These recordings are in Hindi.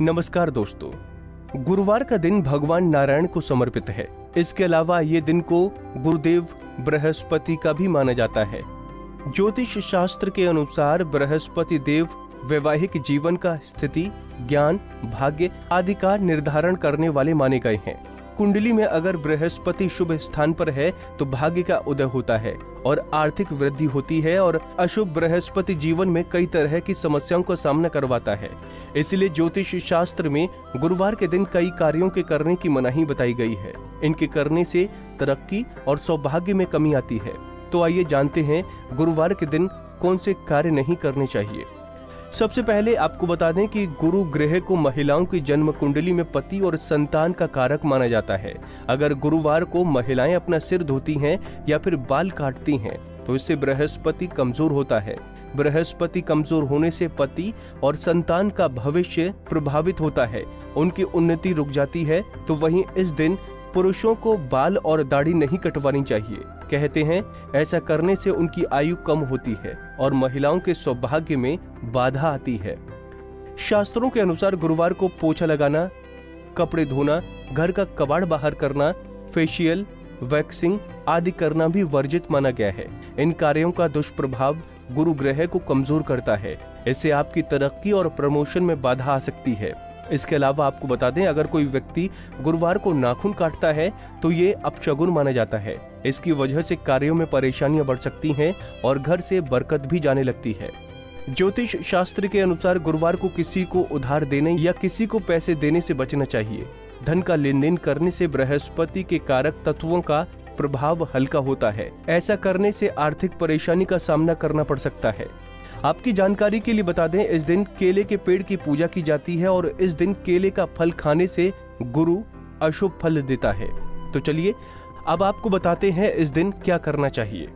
नमस्कार दोस्तों। गुरुवार का दिन भगवान नारायण को समर्पित है। इसके अलावा ये दिन को गुरुदेव बृहस्पति का भी माना जाता है। ज्योतिष शास्त्र के अनुसार बृहस्पति देव वैवाहिक जीवन का स्थिति, ज्ञान, भाग्य आदि का निर्धारण करने वाले माने गए हैं। कुंडली में अगर बृहस्पति शुभ स्थान पर है तो भाग्य का उदय होता है और आर्थिक वृद्धि होती है और अशुभ बृहस्पति जीवन में कई तरह की समस्याओं का सामना करवाता है। इसलिए ज्योतिष शास्त्र में गुरुवार के दिन कई कार्यों के करने की मनाही बताई गई है। इनके करने से तरक्की और सौभाग्य में कमी आती है। तो आइए जानते हैं गुरुवार के दिन कौन से कार्य नहीं करने चाहिए। सबसे पहले आपको बता दें कि गुरु ग्रह को महिलाओं की जन्म कुंडली में पति और संतान का कारक माना जाता है। अगर गुरुवार को महिलाएँ अपना सिर धोती हैं या फिर बाल काटती हैं तो इससे बृहस्पति कमज़ोर होता है। बृहस्पति कमज़ोर होने से पति और संतान का भविष्य प्रभावित होता है। उनकी उन्नति रुक जाती है तो वहीं इस दिन पुरुषों को बाल और दाढ़ी नहीं कटवानी चाहिए। कहते हैं, ऐसा करने से उनकी आयु कम होती है और महिलाओं के सौभाग्य में बाधा आती है। शास्त्रों के अनुसार गुरुवार को पोछा लगाना, कपड़े धोना, घर का कबाड़ बाहर करना, फेशियल, वैक्सिंग आदि करना भी वर्जित माना गया है। इन कार्यों का दुष्प्रभाव गुरु ग्रह को कमज़ोर करता है। इससे आपकी तरक्की और प्रमोशन में बाधा आ सकती है। इसके अलावा आपको बता दें, अगर कोई व्यक्ति गुरुवार को नाखून काटता है तो ये अपशगुन माना जाता है। इसकी वजह से कार्यों में परेशानियाँ बढ़ सकती हैं और घर से बरकत भी जाने लगती है। ज्योतिष शास्त्र के अनुसार गुरुवार को किसी को उधार देने या किसी को पैसे देने से बचना चाहिए। धन का लेन देन करने से बृहस्पति के कारक तत्वों का प्रभाव हल्का होता है। ऐसा करने से आर्थिक परेशानी का सामना करना पड़ सकता है। आपकी जानकारी के लिए बता दें, इस दिन केले के पेड़ की पूजा की जाती है और इस दिन केले का फल खाने से गुरु अशुभ फल देता है। तो चलिए, अब आपको बताते हैं इस दिन क्या करना चाहिए।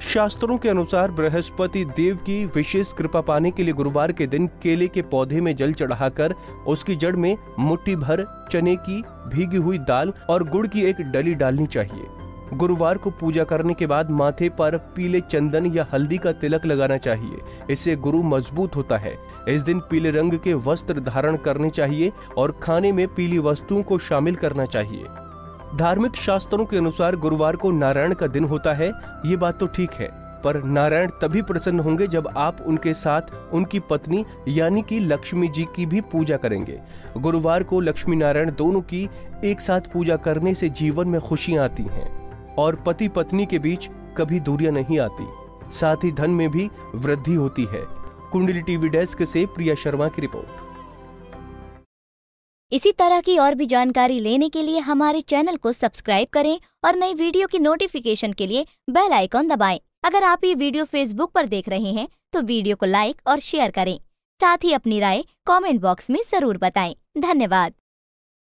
शास्त्रों के अनुसार बृहस्पति देव की विशेष कृपा पाने के लिए गुरुवार के दिन केले के पौधे में जल चढ़ाकर उसकी जड़ में मुट्ठी भर चने की भीगी हुई दाल और गुड़ की एक डली डालनी चाहिए। गुरुवार को पूजा करने के बाद माथे पर पीले चंदन या हल्दी का तिलक लगाना चाहिए। इससे गुरु मज़बूत होता है। इस दिन पीले रंग के वस्त्र धारण करने चाहिए और खाने में पीली वस्तुओं को शामिल करना चाहिए। धार्मिक शास्त्रों के अनुसार गुरुवार को नारायण का दिन होता है, ये बात तो ठीक है। पर नारायण तभी प्रसन्न होंगे जब आप उनके साथ उनकी पत्नी यानी कि लक्ष्मी जी की भी पूजा करेंगे। गुरुवार को लक्ष्मी नारायण दोनों की एक साथ पूजा करने से जीवन में खुशियाँ आती हैं। और पति पत्नी के बीच कभी दूरियाँ नहीं आती। साथ ही धन में भी वृद्धि होती है। कुंडली टीवी डेस्क से प्रिया शर्मा की रिपोर्ट। इसी तरह की और भी जानकारी लेने के लिए हमारे चैनल को सब्सक्राइब करें और नई वीडियो की नोटिफिकेशन के लिए बेल आइकॉन दबाएँ। अगर आप ये वीडियो फेसबुक पर देख रहे हैं तो वीडियो को लाइक और शेयर करें। साथ ही अपनी राय कमेंट बॉक्स में ज़रूर बताएँ। धन्यवाद।